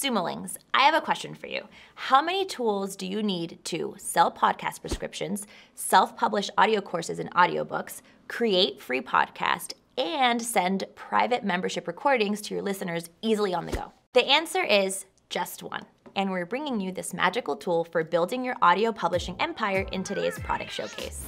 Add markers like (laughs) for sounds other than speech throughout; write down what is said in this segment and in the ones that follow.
Sumolings, I have a question for you. How many tools do you need to sell podcast prescriptions, self publish audio courses and audiobooks, create free podcast, and send private membership recordings to your listeners easily on the go? The answer is just one. And we're bringing you this magical tool for building your audio publishing empire in today's product showcase.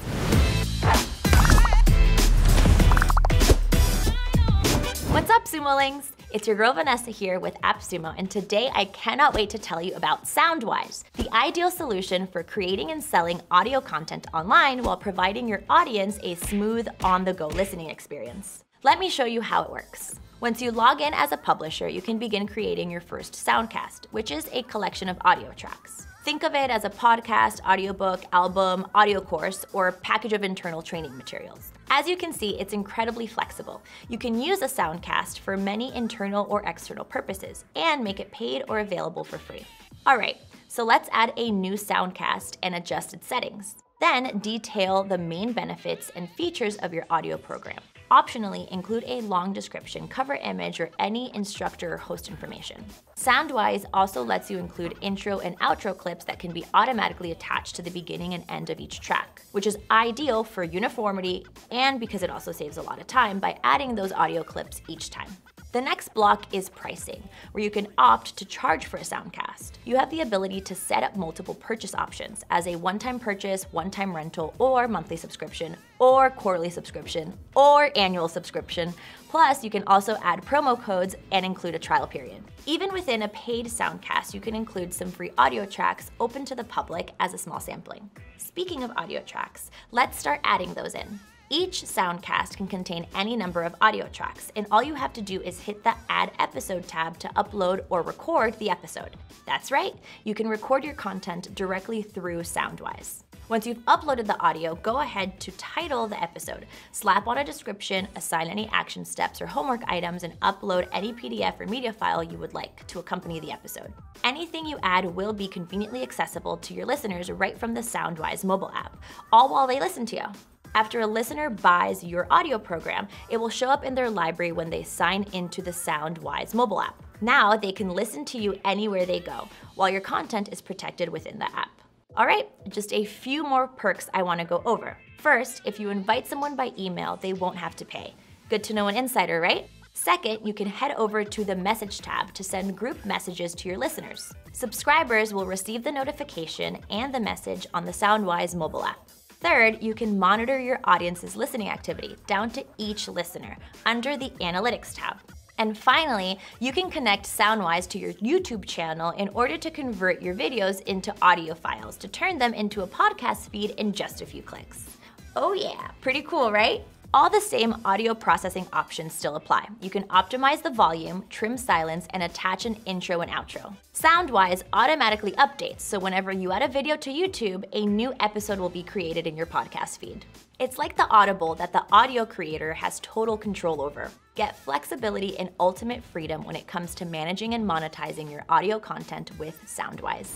What's up, Sumolings? It's your girl Vanessa here with AppSumo, and today I cannot wait to tell you about Soundwise, the ideal solution for creating and selling audio content online while providing your audience a smooth, on the go listening experience. Let me show you how it works. Once you log in as a publisher, you can begin creating your first Soundcast, which is a collection of audio tracks. Think of it as a podcast, audiobook, album, audio course, or package of internal training materials. As you can see, it's incredibly flexible. You can use a Soundcast for many internal or external purposes and make it paid or available for free. All right, so let's add a new Soundcast and adjust its settings. Then detail the main benefits and features of your audio program. Optionally, include a long description, cover image, or any instructor or host information. Soundwise also lets you include intro and outro clips that can be automatically attached to the beginning and end of each track, which is ideal for uniformity and because it also saves a lot of time by adding those audio clips each time. The next block is pricing, where you can opt to charge for a Soundcast. You have the ability to set up multiple purchase options as a one-time purchase, one-time rental, or monthly subscription, or quarterly subscription, or annual subscription. Plus, you can also add promo codes and include a trial period. Even within a paid Soundcast, you can include some free audio tracks open to the public as a small sampling. Speaking of audio tracks, let's start adding those in. Each Soundcast can contain any number of audio tracks, and all you have to do is hit the Add Episode tab to upload or record the episode. That's right, you can record your content directly through Soundwise. Once you've uploaded the audio, go ahead to title the episode, slap on a description, assign any action steps or homework items, and upload any PDF or media file you would like to accompany the episode. Anything you add will be conveniently accessible to your listeners right from the Soundwise mobile app, all while they listen to you. After a listener buys your audio program, it will show up in their library when they sign into the Soundwise mobile app. Now they can listen to you anywhere they go, while your content is protected within the app. All right, just a few more perks I wanna go over. First, if you invite someone by email, they won't have to pay. Good to know an insider, right? Second, you can head over to the Message tab to send group messages to your listeners. Subscribers will receive the notification and the message on the Soundwise mobile app. Third, you can monitor your audience's listening activity down to each listener under the Analytics tab. And finally, you can connect Soundwise to your YouTube channel in order to convert your videos into audio files to turn them into a podcast feed in just a few clicks. Oh yeah, pretty cool, right? All the same audio processing options still apply. You can optimize the volume, trim silence, and attach an intro and outro. Soundwise automatically updates, so whenever you add a video to YouTube, a new episode will be created in your podcast feed. It's like the Audible that the audio creator has total control over. Get flexibility and ultimate freedom when it comes to managing and monetizing your audio content with Soundwise.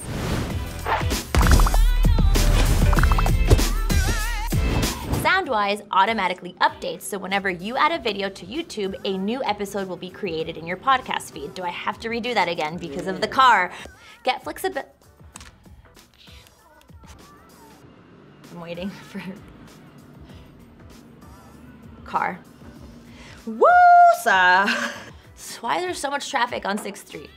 Soundwise automatically updates, so whenever you add a video to YouTube, a new episode will be created in your podcast feed. Do I have to redo that again because of the car? Get flexibility. I'm waiting (laughs) for car. Woo, (laughs) Why is there so much traffic on 6th Street?